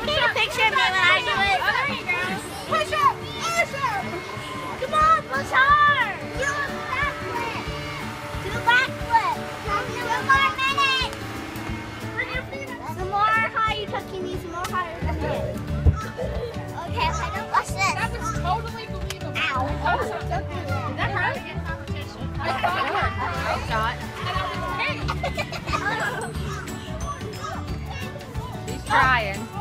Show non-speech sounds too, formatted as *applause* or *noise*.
you take a picture of me when I do it? Push up! Push up! Come on, push hard! Do a backflip! Do a backflip! Two more minutes! Bring. Some more high, you tucking some more higher than. Okay, I don't watch this. That was totally believable. Ow. That hurt. I thought it hurt. And I was *laughs* hey. He's trying.